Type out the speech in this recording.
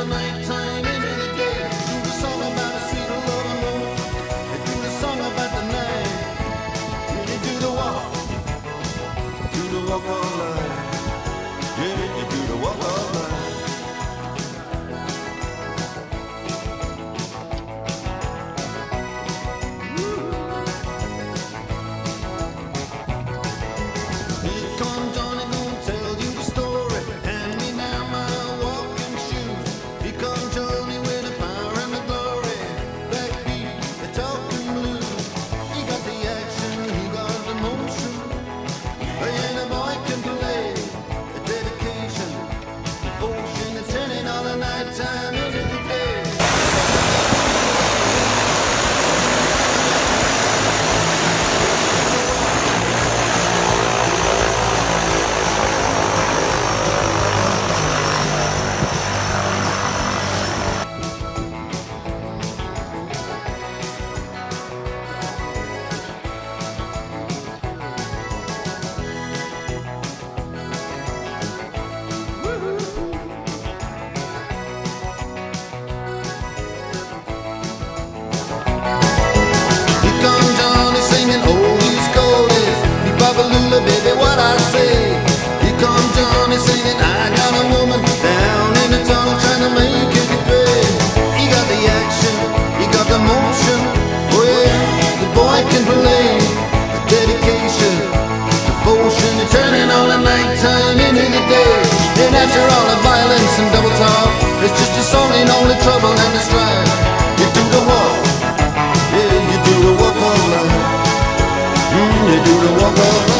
the night. And after all the violence and double talk, it's just a song and only trouble and the strife. You do the walk, yeah, you do the walk all night. Mm, you do the walk all night.